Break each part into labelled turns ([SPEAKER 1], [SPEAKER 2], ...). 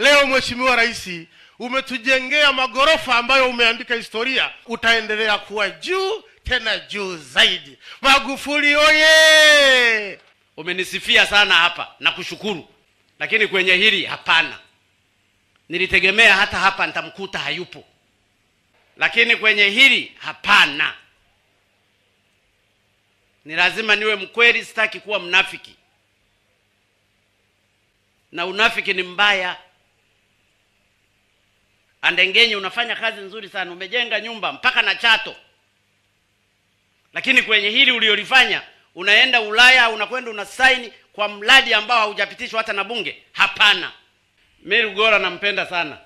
[SPEAKER 1] leo mheshimiwa rais umetujengea magorofa ambayo umeandika historia. Utaendelea kuwa juu tena juu zaidi. Magufuli oye!
[SPEAKER 2] Umenisifia sana hapa na kushukuru lakini kwenye hili hapana. Nilitegemea hata hapa nitamkuta hayupo. Lakini kwenye hili hapana. Ni lazima niwe mkweli sitaki kuwa mnafiki. Na unafiki ni mbaya andengenye unafanya kazi nzuri sana umejenga nyumba mpaka na chato. Lakini kwenye hili uliolifanya unaenda ulaya unakwenda una saini kwa mradi ambao haujapitishwa hata na bunge? Hapana. Mi rugora nampenda sana.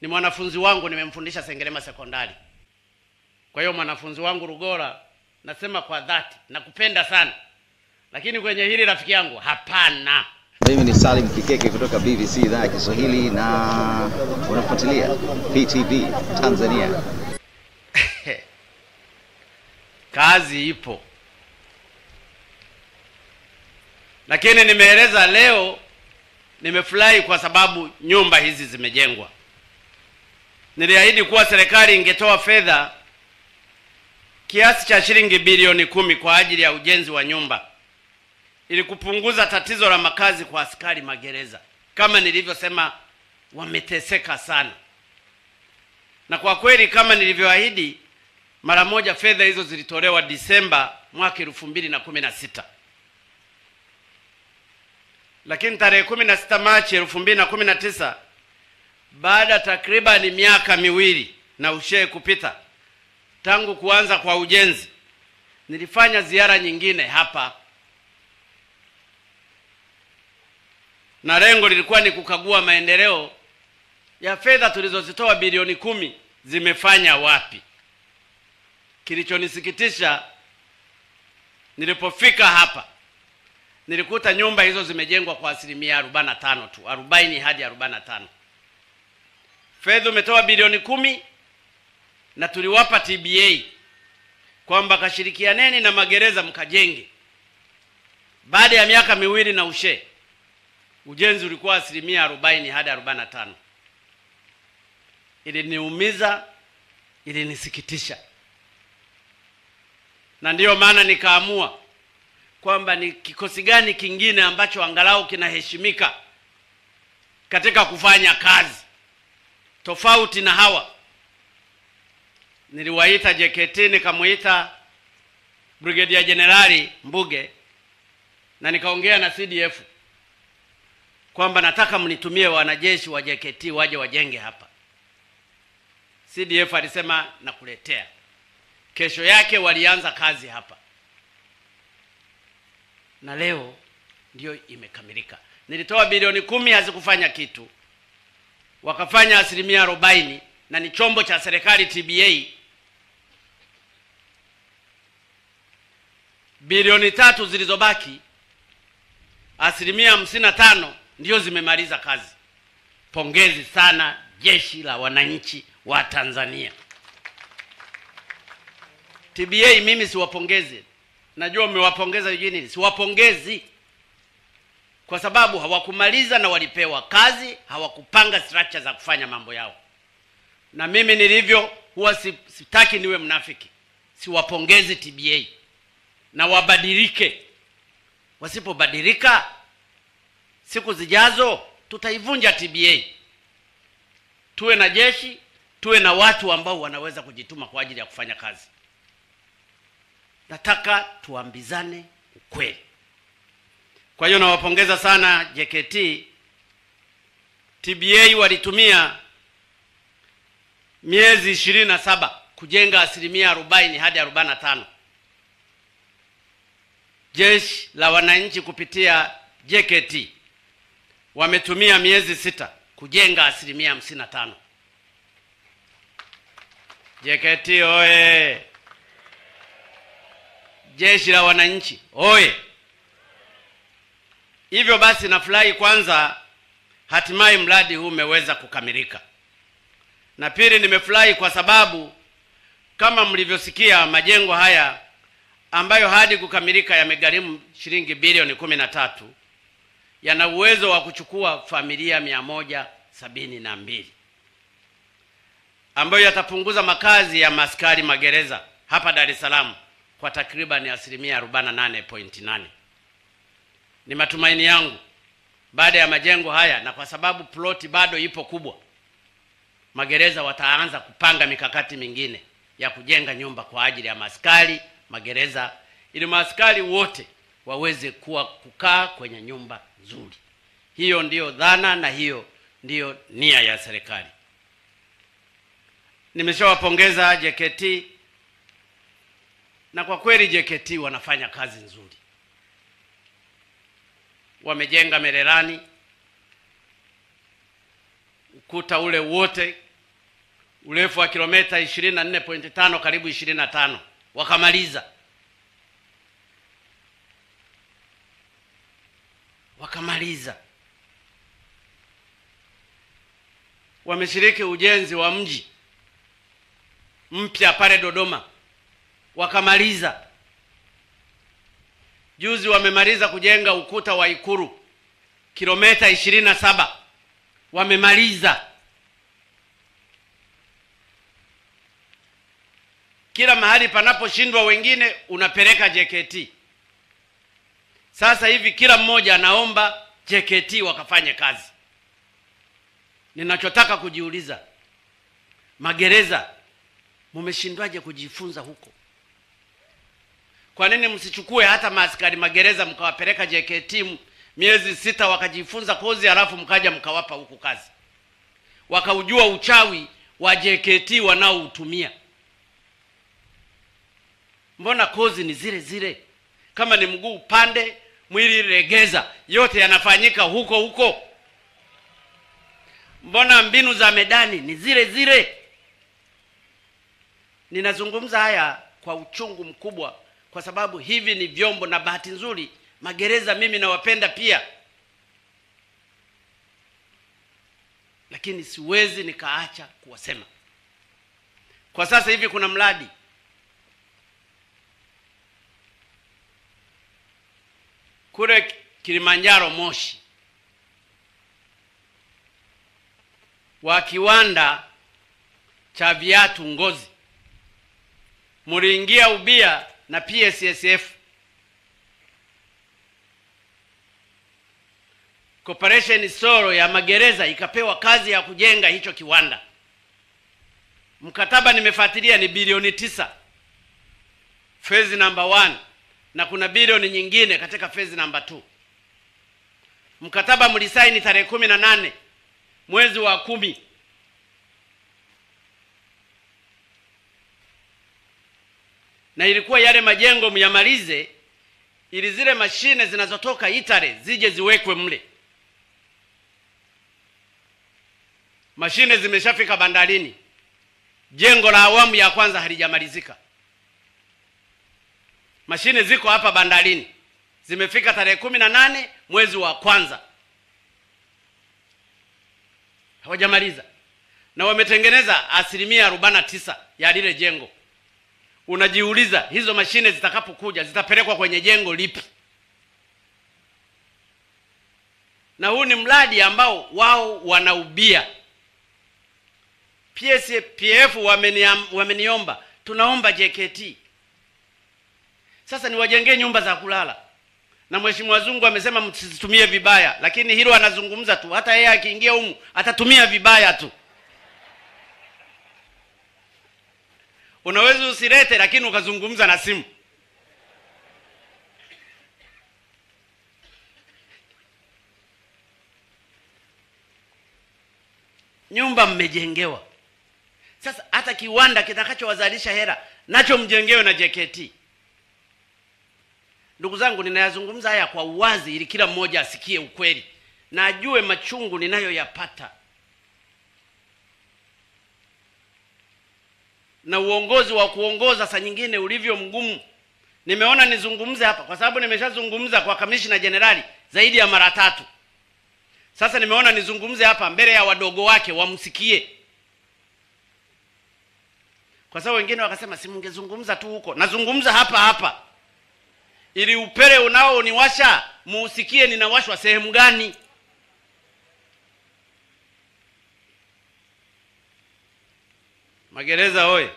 [SPEAKER 2] Ni mwanafunzi wangu nimemfundisha sengerema sekondari kwa hiyo mwanafunzi wangu rugora nasema kwa dhati nakupenda sana. Lakini kwenye hili rafiki yangu hapana
[SPEAKER 3] Mimi ni Salim Kikeke kutoka BBC idhaa ya Kiswahili na unafuatilia PTV Tanzania.
[SPEAKER 2] kazi ipo. Lakini nimeeleza leo nimefurahi kwa sababu nyumba hizi zimejengwa. Niliahidi kuwa serikali ingetoa fedha kiasi cha shilingi bilioni kumi kwa ajili ya ujenzi wa nyumba ili kupunguza tatizo la makazi kwa askari magereza. Kama nilivyosema wameteseka sana. Na kwa kweli kama nilivyoahidi mara moja fedha hizo zilitolewa disemba mwaka elfu mbili na kumi na sita. Lakini tarehe kumi na sita machi elfu mbili na kumi na tisa baada takribani miaka miwili na ushee kupita tangu kuanza kwa ujenzi nilifanya ziara nyingine hapa na lengo lilikuwa ni kukagua maendeleo ya fedha tulizozitoa bilioni kumi zimefanya wapi. Kilichonisikitisha nilipofika hapa nilikuta nyumba hizo zimejengwa kwa asilimia arobaini na tano tu arobaini hadi arobaini na tano. Fedha umetoa bilioni kumi na tuliwapa tba kwamba kashirikianeni na magereza mkajenge. Baada ya miaka miwili na ushe ujenzi ulikuwa asilimia arobaini hadi arobaini na tano. Iliniumiza ilinisikitisha. Na ndiyo maana nikaamua kwamba ni kikosi gani kingine ambacho angalau kinaheshimika katika kufanya kazi. Tofauti na hawa niliwaita JKT nikamwita Brigedia Jenerali Mbuge na nikaongea na CDF kwamba nataka mnitumie wanajeshi wa JKT waje wajenge hapa. CDF alisema nakuletea. Kesho yake walianza kazi hapa, na leo ndio imekamilika. Nilitoa bilioni kumi, hazikufanya kitu, wakafanya asilimia arobaini na ni chombo cha serikali TBA. Bilioni tatu zilizobaki, asilimia hamsini na tano ndio zimemaliza kazi. Pongezi sana jeshi la wananchi wa Tanzania. TBA mimi siwapongezi, najua mmewapongeza Eugene, siwapongezi kwa sababu hawakumaliza na walipewa kazi, hawakupanga structure za kufanya mambo yao. Na mimi nilivyo, huwa sitaki niwe mnafiki, siwapongezi TBA na wabadilike. Wasipobadilika siku zijazo tutaivunja TBA. Tuwe na jeshi, tuwe na watu ambao wanaweza kujituma kwa ajili ya kufanya kazi. Nataka tuambizane ukweli. Kwa hiyo nawapongeza sana JKT. TBA walitumia miezi ishirini na saba kujenga asilimia arobaini hadi arobaini na tano. Jeshi la wananchi kupitia JKT wametumia miezi sita kujenga asilimia hamsini na tano. JKT oye! Jeshi la wananchi oye! Hivyo basi nafurahi kwanza, hatimaye mradi huu umeweza kukamilika, na pili nimefurahi kwa sababu kama mlivyosikia majengo haya ambayo hadi kukamilika yamegharimu shilingi bilioni kumi na tatu yana uwezo wa kuchukua familia mia moja sabini na mbili ambayo yatapunguza makazi ya maskari magereza hapa Dar es Salaam kwa takriban asilimia 48.8. Ni matumaini yangu baada ya majengo haya na kwa sababu ploti bado ipo kubwa, magereza wataanza kupanga mikakati mingine ya kujenga nyumba kwa ajili ya maskari magereza, ili maskari wote waweze kuwa kukaa kwenye nyumba nzuri. Hiyo ndiyo dhana na hiyo ndiyo nia ya serikali. Nimeshawapongeza JKT na kwa kweli JKT wanafanya kazi nzuri. Wamejenga Mererani ukuta ule wote urefu wa kilometa 24.5 karibu 25 wakamaliza, wakamaliza. Wameshiriki ujenzi wa mji mpya pale Dodoma wakamaliza. Juzi wamemaliza kujenga ukuta wa Ikulu kilomita ishirini na saba wamemaliza. Kila mahali panaposhindwa wengine unapeleka JKT. Sasa hivi kila mmoja anaomba JKT wakafanye kazi. Ninachotaka kujiuliza, magereza mumeshindwaje kujifunza huko? Kwa nini msichukue hata maaskari magereza mkawapeleka JKT miezi sita wakajifunza kozi, halafu mkaja mkawapa huku kazi, wakaujua uchawi wa JKT wanaoutumia? Mbona kozi ni zile zile? Kama ni mguu pande, mwili regeza, yote yanafanyika huko huko. Mbona mbinu za medani ni zile zile? Ninazungumza haya kwa uchungu mkubwa, kwa sababu hivi ni vyombo, na bahati nzuri magereza mimi nawapenda pia, lakini siwezi nikaacha kuwasema. Kwa sasa hivi kuna mradi kule Kilimanjaro Moshi. Wa kiwanda cha viatu ngozi. Muliingia ubia na PSSF Corporation Soro ya magereza ikapewa kazi ya kujenga hicho kiwanda. Mkataba nimefuatilia ni bilioni tisa. Phase number one, na kuna bilioni nyingine katika phase namba 2. Mkataba mlisaini tarehe kumi na nane mwezi wa kumi na ilikuwa yale majengo myamalize, ili zile mashine zinazotoka Itare zije ziwekwe mle. Mashine zimeshafika bandarini, jengo la awamu ya kwanza halijamalizika. Mashine ziko hapa bandarini, zimefika tarehe kumi na nane mwezi wa kwanza, hawajamaliza na wametengeneza asilimia arobaini na tisa ya lile jengo. Unajiuliza, hizo mashine zitakapokuja zitapelekwa kwenye jengo lipi? Na huu ni mradi ambao wao wanaubia. PSPF wameniomba wameniomba tunaomba JKT sasa niwajengee nyumba za kulala, na Mheshimiwa Zungu amesema msizitumie vibaya, lakini hilo anazungumza tu, hata yeye akiingia humu atatumia vibaya tu. Unaweza usilete, lakini ukazungumza na simu. Nyumba mmejengewa, sasa hata kiwanda kitakachowazalisha hela nacho mjengewe na JKT. Ndugu zangu, ninayazungumza haya kwa uwazi ili kila mmoja asikie ukweli na ajue machungu ninayoyapata na uongozi wa kuongoza saa nyingine ulivyo mgumu. Nimeona nizungumze hapa kwa sababu nimeshazungumza kwa kamishina jenerali zaidi ya mara tatu. Sasa nimeona nizungumze hapa mbele ya wadogo wake wamsikie, kwa sababu wengine wakasema si mngezungumza tu huko. Nazungumza hapa hapa ili upele unaoniwasha muusikie ninawashwa sehemu gani. Magereza oye!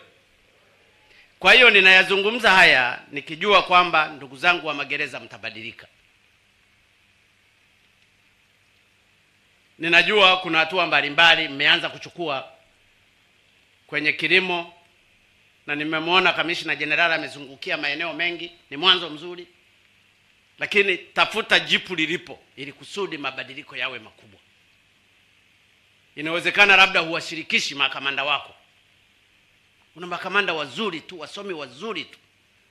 [SPEAKER 2] Kwa hiyo ninayazungumza haya nikijua kwamba ndugu zangu wa magereza mtabadilika. Ninajua kuna hatua mbalimbali mmeanza kuchukua kwenye kilimo na nimemwona kamishna jenerali amezungukia maeneo mengi, ni mwanzo mzuri, lakini tafuta jipu lilipo ili kusudi mabadiliko yawe makubwa. Inawezekana labda huwashirikishi makamanda wako. Una makamanda wazuri tu, wasomi wazuri tu,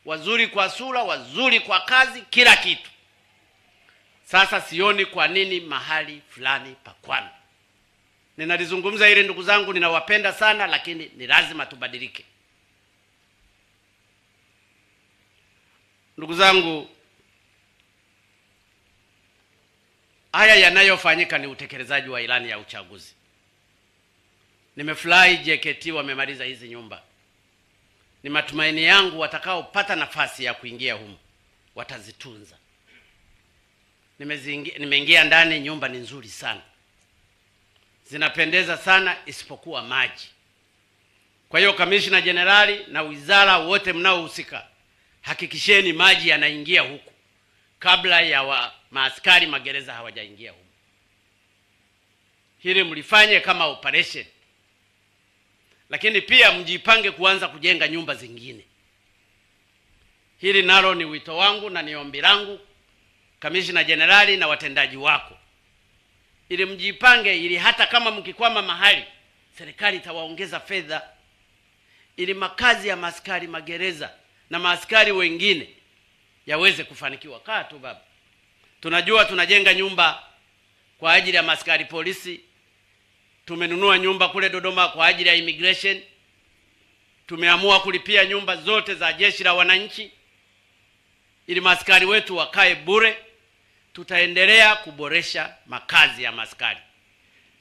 [SPEAKER 2] wazuri kwa sura, wazuri kwa kazi, kila kitu. Sasa sioni kwa nini mahali fulani pakwame. Ninalizungumza hili ndugu zangu, ninawapenda sana, lakini ni lazima tubadilike. Ndugu zangu, haya yanayofanyika ni utekelezaji wa ilani ya uchaguzi. Nimefurahi JKT wamemaliza hizi nyumba. Ni matumaini yangu watakaopata nafasi ya kuingia humu watazitunza. Nimeingia ndani, nyumba ni nzuri sana, zinapendeza sana, isipokuwa maji. Kwa hiyo kamishna jenerali na wizara wote mnaohusika, hakikisheni maji yanaingia huku kabla ya wa, maaskari magereza hawajaingia huku. Hili mlifanye kama operation, lakini pia mjipange kuanza kujenga nyumba zingine. Hili nalo ni wito wangu na ni ombi langu kamishina jenerali na watendaji wako, ili mjipange, ili hata kama mkikwama mahali, serikali itawaongeza fedha, ili makazi ya maaskari magereza na maaskari wengine yaweze kufanikiwa. Kaa tu baba, tunajua tunajenga nyumba kwa ajili ya maaskari polisi, tumenunua nyumba kule Dodoma kwa ajili ya immigration, tumeamua kulipia nyumba zote za jeshi la wananchi ili maaskari wetu wakae bure. Tutaendelea kuboresha makazi ya maaskari.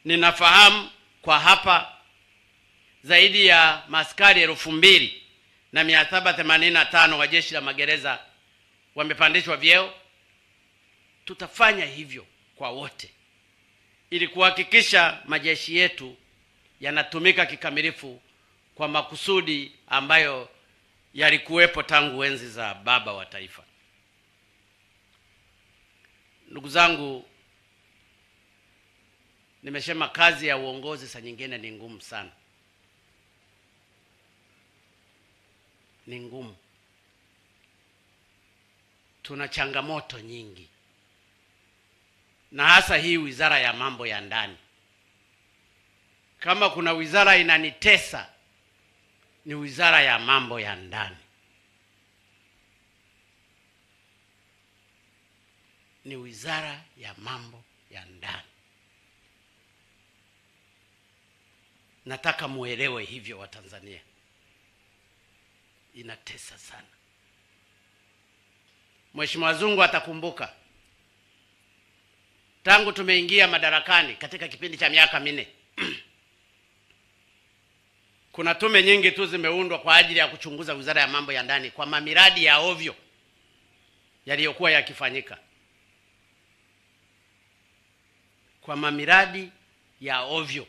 [SPEAKER 2] Ninafahamu kwa hapa zaidi ya maaskari elfu mbili na mia saba themanini na tano wa jeshi la magereza wamepandishwa vyeo. Tutafanya hivyo kwa wote ili kuhakikisha majeshi yetu yanatumika kikamilifu kwa makusudi ambayo yalikuwepo tangu enzi za baba wa taifa. Ndugu zangu, nimesema kazi ya uongozi saa nyingine ni ngumu sana, ni ngumu. Tuna changamoto nyingi, na hasa hii wizara ya mambo ya ndani. Kama kuna wizara inanitesa ni wizara ya mambo ya ndani, ni wizara ya mambo ya ndani. Nataka muelewe hivyo, Watanzania, inatesa sana. Mheshimiwa Zungu atakumbuka tangu tumeingia madarakani katika kipindi cha miaka minne kuna tume nyingi tu zimeundwa kwa ajili ya kuchunguza wizara ya mambo ya ndani kwa mamiradi ya ovyo yaliyokuwa yakifanyika, kwa mamiradi ya ovyo.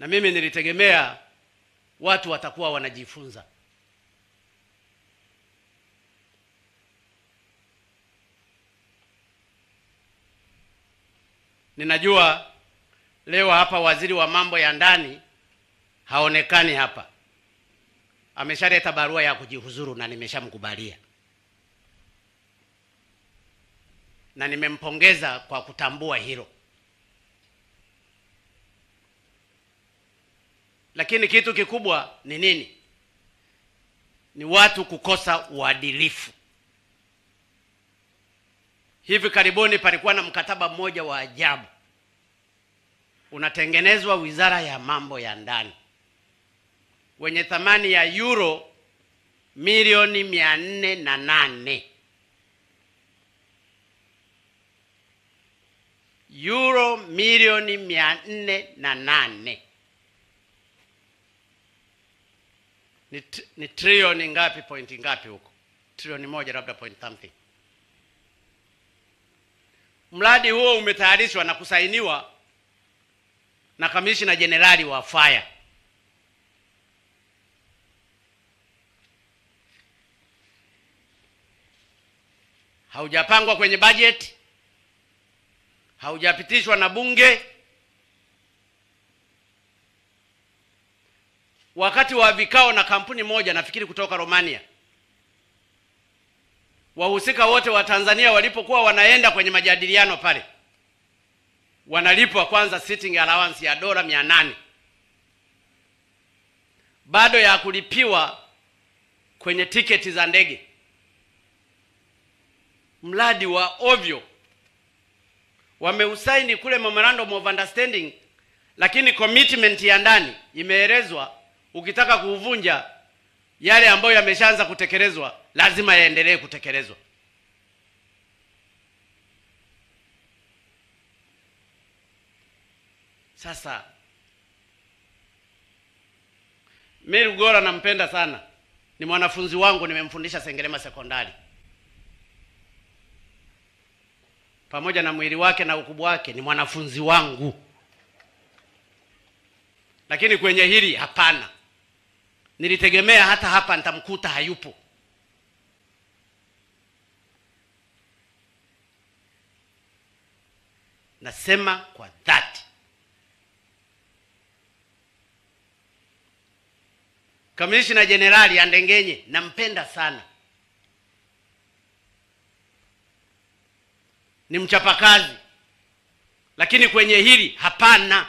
[SPEAKER 2] Na mimi nilitegemea watu watakuwa wanajifunza. Ninajua leo hapa waziri wa mambo ya ndani haonekani hapa, ameshaleta barua ya kujihuzuru na nimeshamkubalia na nimempongeza kwa kutambua hilo. Lakini kitu kikubwa ni nini? Ni watu kukosa uadilifu. Hivi karibuni palikuwa na mkataba mmoja wa ajabu unatengenezwa wizara ya mambo ya ndani wenye thamani ya euro milioni mia nne na nane euro milioni mia nne na nane ni, ni trilioni ngapi? Pointi ngapi huko? Trilioni moja labda point something mradi huo umetayarishwa na kusainiwa na kamishina jenerali wa fire. Haujapangwa kwenye bajeti, haujapitishwa na bunge. Wakati wa vikao na kampuni moja nafikiri kutoka Romania, wahusika wote wa Tanzania walipokuwa wanaenda kwenye majadiliano pale, wanalipwa kwanza sitting allowance ya dola mia nane. Bado ya kulipiwa kwenye tiketi za ndege. Mradi wa ovyo. Wameusaini kule memorandum of understanding, lakini commitment ya ndani imeelezwa, ukitaka kuuvunja yale ambayo yameshaanza kutekelezwa lazima yaendelee kutekelezwa. Sasa mimi Lugora nampenda sana, ni mwanafunzi wangu, nimemfundisha Sengerema Sekondari. Pamoja na mwili wake na ukubwa wake, ni mwanafunzi wangu, lakini kwenye hili hapana. Nilitegemea hata hapa nitamkuta hayupo. Nasema kwa dhati, Kamishina Jenerali Andengenye nampenda sana, ni mchapakazi, lakini kwenye hili hapana.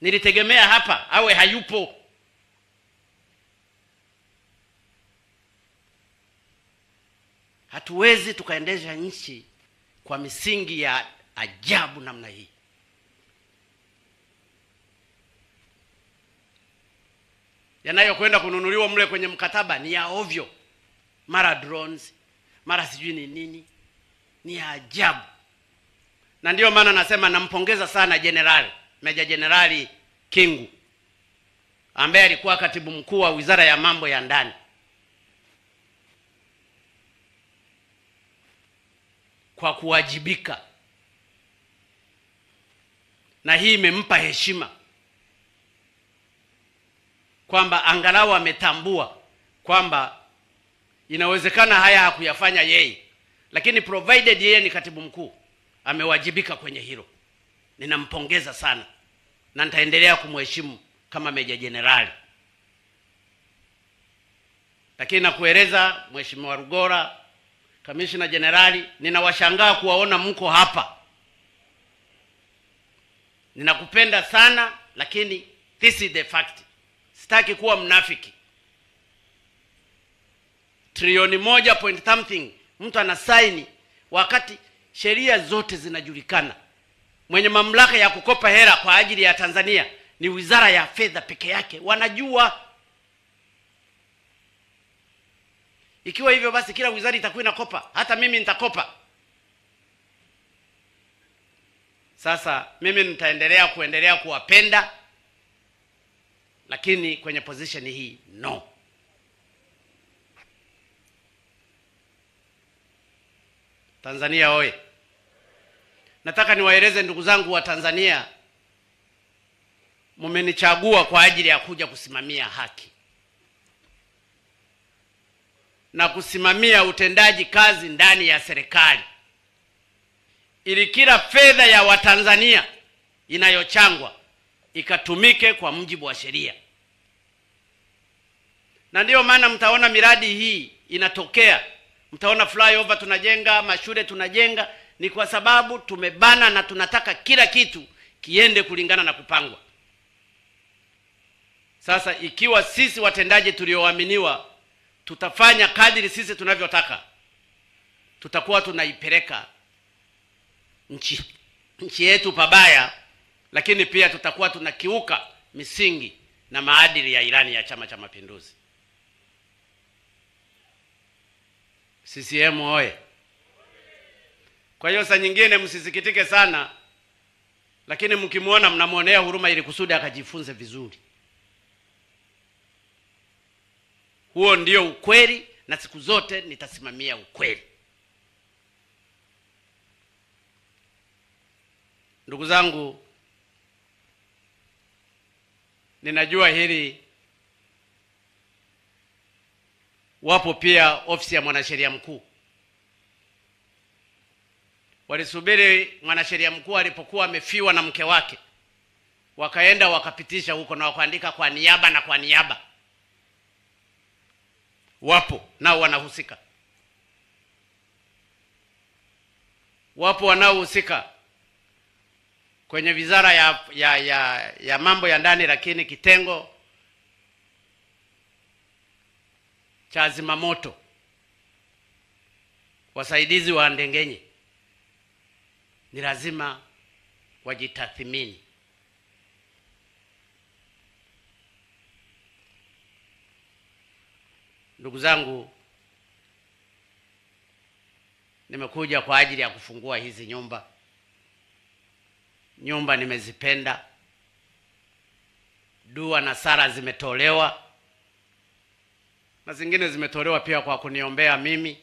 [SPEAKER 2] Nilitegemea hapa awe hayupo. Hatuwezi tukaendesha nchi kwa misingi ya ajabu namna hii. Yanayokwenda kununuliwa mle kwenye mkataba ni ya ovyo, mara drones, mara sijui ni nini, ni ya ajabu. Na ndiyo maana nasema nampongeza sana jenerali, meja jenerali Kingu ambaye alikuwa katibu mkuu wa wizara ya mambo ya ndani kwa kuwajibika, na hii imempa heshima kwamba angalau ametambua kwamba inawezekana haya hakuyafanya yeye, lakini provided yeye ni katibu mkuu amewajibika kwenye hilo. Ninampongeza sana na nitaendelea kumheshimu kama meja jenerali. Lakini nakueleza Mheshimiwa Rugora, kamishina jenerali, ninawashangaa kuwaona mko hapa. Ninakupenda sana, lakini this is the fact. Sitaki kuwa mnafiki. Trilioni moja point something mtu anasaini wakati sheria zote zinajulikana. Mwenye mamlaka ya kukopa hela kwa ajili ya Tanzania ni wizara ya fedha peke yake, wanajua. Ikiwa hivyo basi, kila wizara itakuwa inakopa, hata mimi nitakopa. Sasa mimi nitaendelea kuendelea kuwapenda, lakini kwenye position hii no. Tanzania oye! Nataka niwaeleze ndugu zangu wa Tanzania, mmenichagua kwa ajili ya kuja kusimamia haki na kusimamia utendaji kazi ndani ya serikali, ili kila fedha ya Watanzania inayochangwa ikatumike kwa mujibu wa sheria. Na ndiyo maana mtaona miradi hii inatokea, mtaona flyover tunajenga, mashule tunajenga, ni kwa sababu tumebana na tunataka kila kitu kiende kulingana na kupangwa. Sasa ikiwa sisi watendaji tulioaminiwa tutafanya kadiri sisi tunavyotaka, tutakuwa tunaipeleka nchi nchi yetu pabaya, lakini pia tutakuwa tunakiuka misingi na maadili ya ilani ya Chama cha Mapinduzi. CCM oye! Kwa hiyo saa nyingine msisikitike sana, lakini mkimwona mnamwonea huruma ili kusudi akajifunze vizuri. Huo ndio ukweli, na siku zote nitasimamia ukweli. Ndugu zangu, ninajua hili. Wapo pia ofisi ya mwanasheria mkuu, walisubiri mwanasheria mkuu alipokuwa amefiwa na mke wake, wakaenda wakapitisha huko na wakaandika kwa niaba na kwa niaba. Wapo nao wanahusika, wapo wanaohusika kwenye wizara ya, ya, ya, ya mambo ya ndani, lakini kitengo cha zimamoto, wasaidizi wa Ndengenye. Ni lazima wajitathimini. Ndugu zangu, nimekuja kwa ajili ya kufungua hizi nyumba. Nyumba nimezipenda, dua na sala zimetolewa, na zingine zimetolewa pia kwa kuniombea mimi.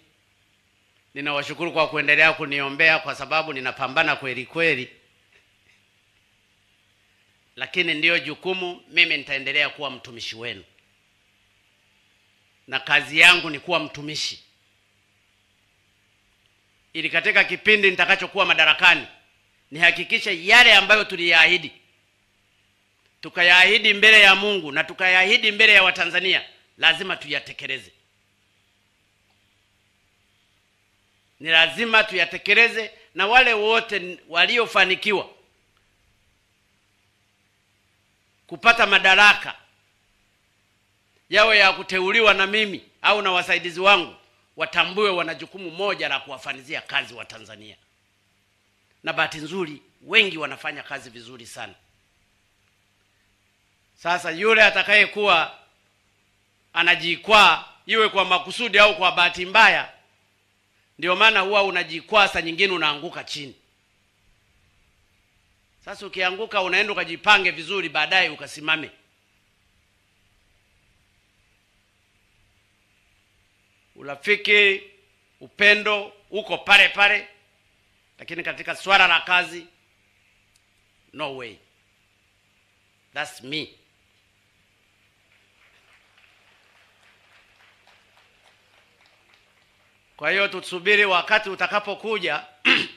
[SPEAKER 2] Ninawashukuru kwa kuendelea kuniombea, kwa sababu ninapambana kweli kweli, lakini ndiyo jukumu. Mimi nitaendelea kuwa mtumishi wenu, na kazi yangu ni kuwa mtumishi, ili katika kipindi nitakachokuwa madarakani nihakikishe yale ambayo tuliyaahidi, tukayaahidi mbele ya Mungu na tukayaahidi mbele ya Watanzania, lazima tuyatekeleze. Ni lazima tuyatekeleze, na wale wote waliofanikiwa kupata madaraka yawe ya kuteuliwa na mimi au na wasaidizi wangu, watambue wana jukumu moja la kuwafanizia kazi wa Tanzania na bahati nzuri wengi wanafanya kazi vizuri sana. Sasa yule atakayekuwa anajikwaa, iwe kwa makusudi au kwa bahati mbaya, ndio maana huwa unajikwaa, saa nyingine unaanguka chini. Sasa ukianguka, unaenda ukajipange vizuri, baadaye ukasimame. Urafiki, upendo uko pale pale lakini katika swala la kazi, no way, that's me. Kwa hiyo tusubiri wakati utakapokuja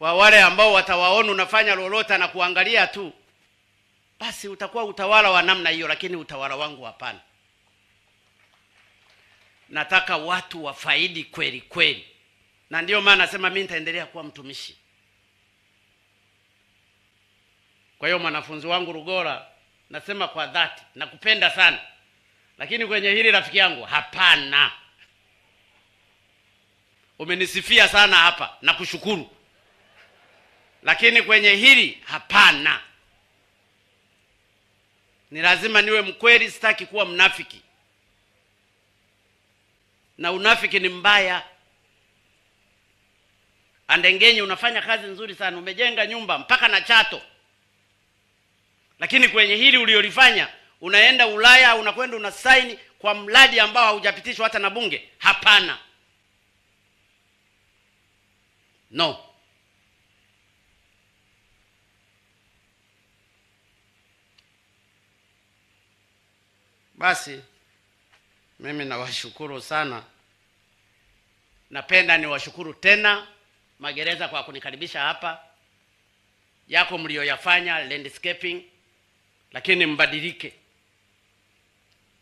[SPEAKER 2] wa wale ambao watawaona unafanya lolote na kuangalia tu, basi utakuwa utawala wa namna hiyo, lakini utawala wangu hapana. Nataka watu wafaidi kweli kweli na ndiyo maana nasema mimi nitaendelea kuwa mtumishi. Kwa hiyo mwanafunzi wangu Rugora, nasema kwa dhati, nakupenda sana, lakini kwenye hili rafiki yangu, hapana. Umenisifia sana hapa, nakushukuru, lakini kwenye hili hapana. Ni lazima niwe mkweli, sitaki kuwa mnafiki, na unafiki ni mbaya. Andengenye unafanya kazi nzuri sana, umejenga nyumba mpaka na Chato, lakini kwenye hili uliolifanya unaenda Ulaya, unakwenda una saini kwa mradi ambao haujapitishwa hata na bunge. Hapana, no. Basi mimi nawashukuru sana. Napenda niwashukuru tena magereza kwa kunikaribisha hapa. Yako mlioyafanya landscaping, lakini mbadilike.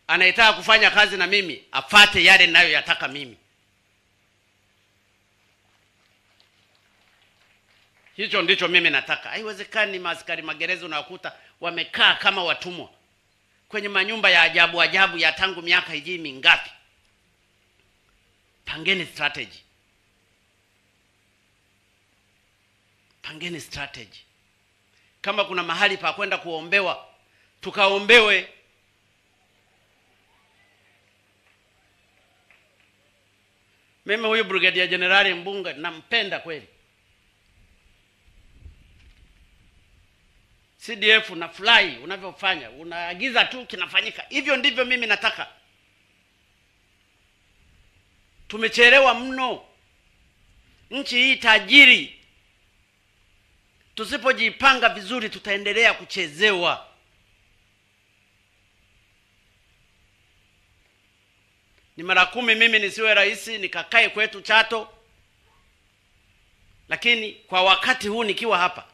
[SPEAKER 2] Anayetaka kufanya kazi na mimi afate yale ninayoyataka mimi. Hicho ndicho mimi nataka. Haiwezekani maaskari magereza unawakuta wamekaa kama watumwa kwenye manyumba ya ajabu ajabu ya tangu miaka hijii mingapi. Pangeni strategy, pangeni strategy. Kama kuna mahali pa kwenda kuombewa, tukaombewe. Mimi huyu Brigadier Jenerali Mbunga nampenda kweli. CDF na fly unavyofanya, unaagiza tu kinafanyika. Hivyo ndivyo mimi nataka. Tumechelewa mno. Nchi hii tajiri tusipojipanga vizuri tutaendelea kuchezewa ni mara kumi mimi nisiwe rais nikakae kwetu chato lakini kwa wakati huu nikiwa hapa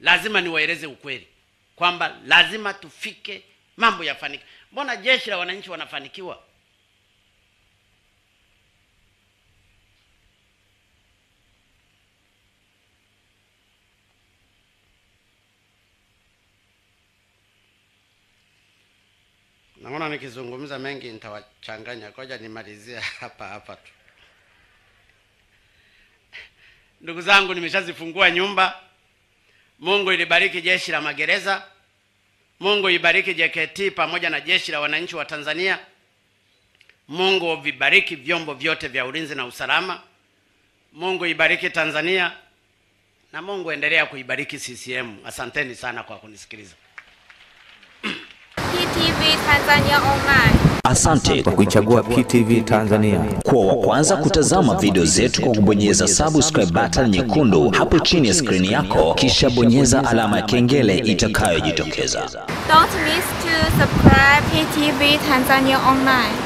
[SPEAKER 2] lazima niwaeleze ukweli kwamba lazima tufike mambo yafanike mbona jeshi la wananchi wanafanikiwa? Naona nikizungumza mengi nitawachanganya. Koja nimalizia hapa hapa tu. Ndugu zangu nimeshazifungua nyumba mungu ilibariki jeshi la magereza. Mungu ibariki jkt pamoja na jeshi la wananchi wa tanzania. Mungu vibariki vyombo vyote vya ulinzi na usalama. Mungu ibariki tanzania. Na mungu endelea kuibariki ccm asanteni sana kwa kunisikiliza.
[SPEAKER 4] PTV Tanzania Online.
[SPEAKER 5] Asante kwa kuichagua PTV Tanzania. Kuwa wa kwanza kutazama video zetu kwa kubonyeza subscribe button nyekundu hapo chini ya skrini yako, kisha bonyeza alama ya kengele itakayojitokeza.
[SPEAKER 4] Don't miss to subscribe PTV Tanzania Online.